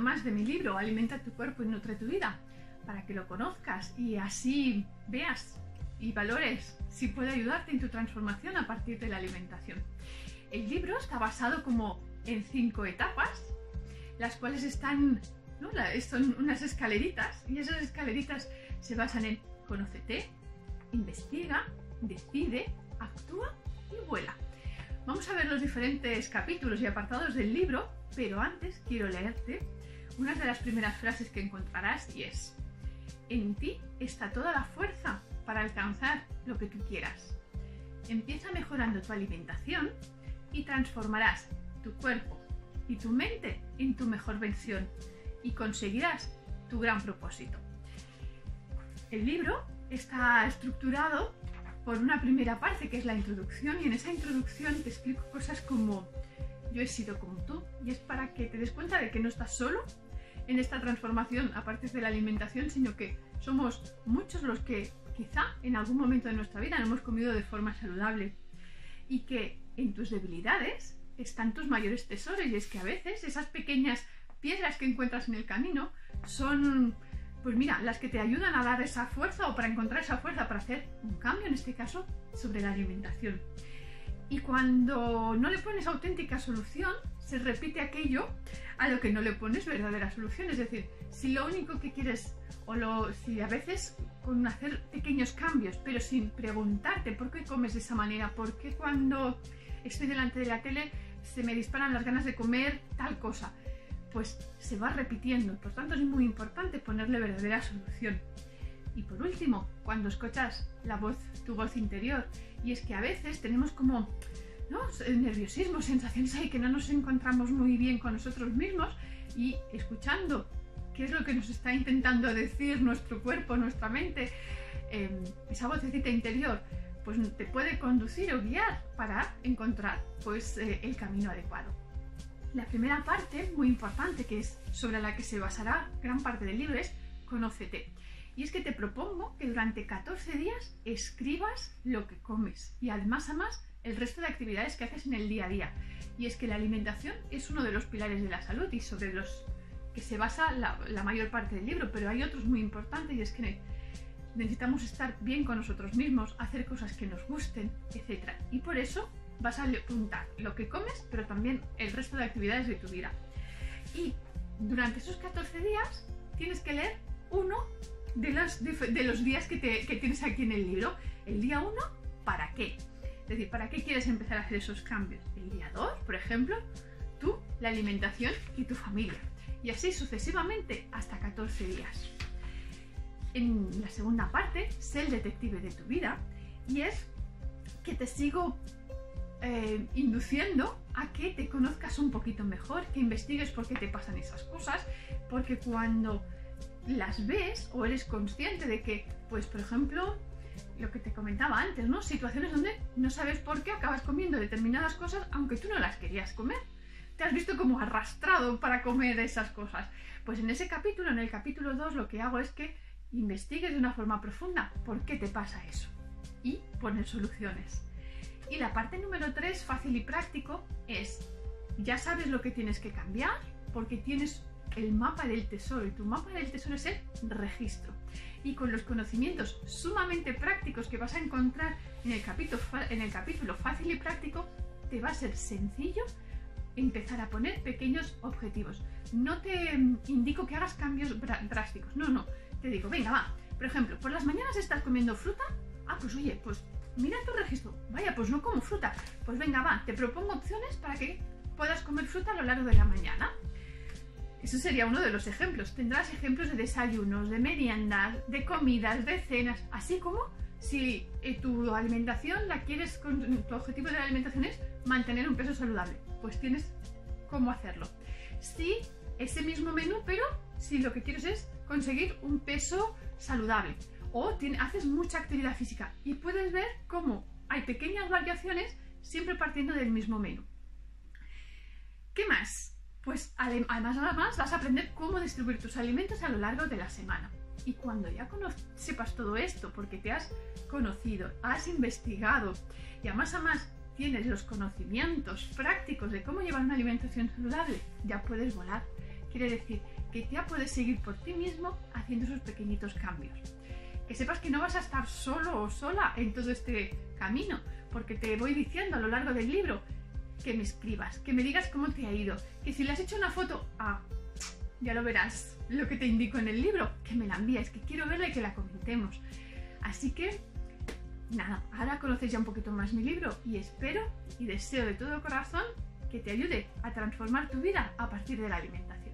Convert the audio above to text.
más de mi libro Alimenta tu cuerpo y nutre tu vida, para que lo conozcas y así veas y valores si puede ayudarte en tu transformación a partir de la alimentación. El libro está basado como en cinco etapas, las cuales están, son unas escaleritas y esas escaleritas se basan en conócete, investiga, decide, actúa y vuela. Vamos a ver los diferentes capítulos y apartados del libro, pero antes quiero leerte una de las primeras frases que encontrarás y es, en ti está toda la fuerza para alcanzar lo que tú quieras. Empieza mejorando tu alimentación y transformarás tu cuerpo y tu mente en tu mejor versión y conseguirás tu gran propósito. El libro está estructurado por una primera parte que es la introducción y en esa introducción te explico cosas como yo he sido como tú y es para que te des cuenta de que no estás solo en esta transformación a partir de la alimentación, sino que somos muchos los que quizá en algún momento de nuestra vida no hemos comido de forma saludable y que en tus debilidades están tus mayores tesoros y es que a veces esas pequeñas piedras que encuentras en el camino son pues mira, las que te ayudan a dar esa fuerza o para encontrar esa fuerza para hacer un cambio, en este caso, sobre la alimentación. Y cuando no le pones auténtica solución, se repite aquello a lo que no le pones verdadera solución. Es decir, si lo único que quieres, o lo, si a veces con hacer pequeños cambios, pero sin preguntarte por qué comes de esa manera, por qué cuando estoy delante de la tele se me disparan las ganas de comer tal cosa pues se va repitiendo. Por tanto, es muy importante ponerle verdadera solución. Y por último, cuando escuchas la voz, tu voz interior, y es que a veces tenemos como nerviosismo, sensaciones ahí que no nos encontramos muy bien con nosotros mismos y escuchando qué es lo que nos está intentando decir nuestro cuerpo, nuestra mente, em, esa vocecita interior, pues te puede conducir o guiar para encontrar pues, eh, el camino adecuado. La primera parte, muy importante, que es sobre la que se basará gran parte del libro, es Conócete. Y es que te propongo que durante 14 días escribas lo que comes y además a más el resto de actividades que haces en el día a día. Y es que la alimentación es uno de los pilares de la salud y sobre los que se basa la, la mayor parte del libro, pero hay otros muy importantes y es que necesitamos estar bien con nosotros mismos, hacer cosas que nos gusten, etc. Y por eso vas a apuntar lo que comes, pero también el resto de actividades de tu vida. Y durante esos 14 días tienes que leer uno de los, días que, tienes aquí en el libro. El día 1, ¿para qué? Es decir, ¿para qué quieres empezar a hacer esos cambios? El día 2, por ejemplo, tú, la alimentación y tu familia. Y así sucesivamente hasta 14 días. En la segunda parte, sé el detective de tu vida y es que te sigo eh, induciendo a que te conozcas un poquito mejor, que investigues por qué te pasan esas cosas, porque cuando las ves o eres consciente de que, pues por ejemplo, lo que te comentaba antes, ¿no? Situaciones donde no sabes por qué acabas comiendo determinadas cosas aunque tú no las querías comer. Te has visto como arrastrado para comer esas cosas. Pues en ese capítulo, en el capítulo 2, lo que hago es que investigues de una forma profunda por qué te pasa eso y poner soluciones. Y la parte número 3, fácil y práctico, es, ya sabes lo que tienes que cambiar porque tienes el mapa del tesoro y tu mapa del tesoro es el registro. Y con los conocimientos sumamente prácticos que vas a encontrar en el capítulo, fácil y práctico, te va a ser sencillo empezar a poner pequeños objetivos. No te indico que hagas cambios drásticos, no, no. Te digo, venga, va. Por ejemplo, por las mañanas estás comiendo fruta. Ah, pues oye, pues mira tu registro. Vaya, pues no como fruta. Pues venga, va, te propongo opciones para que puedas comer fruta a lo largo de la mañana. Eso sería uno de los ejemplos. Tendrás ejemplos de desayunos, de meriendas, de comidas, de cenas, así como si eh, tu alimentación la quieres, tu objetivo de la alimentación es mantener un peso saludable, pues tienes cómo hacerlo. Si ese mismo menú, pero si lo que quieres es conseguir un peso saludable, o haces mucha actividad física y puedes ver cómo hay pequeñas variaciones siempre partiendo del mismo menú. ¿Qué más? Pues además, además vas a aprender cómo distribuir tus alimentos a lo largo de la semana. Y cuando ya sepas todo esto, porque te has conocido, has investigado y además además tienes los conocimientos prácticos de cómo llevar una alimentación saludable, ya puedes volar quiere decir que ya puedes seguir por ti mismo haciendo esos pequeñitos cambios. Que sepas que no vas a estar solo o sola en todo este camino, porque te voy diciendo a lo largo del libro que me escribas, que me digas cómo te ha ido, que si le has hecho una foto, ah, ya lo verás, lo que te indico en el libro, que me la envíes, que quiero verla y que la comentemos. Así que, nada, ahora conoces ya un poquito más mi libro y espero y deseo de todo corazón que te ayude a transformar tu vida a partir de la alimentación.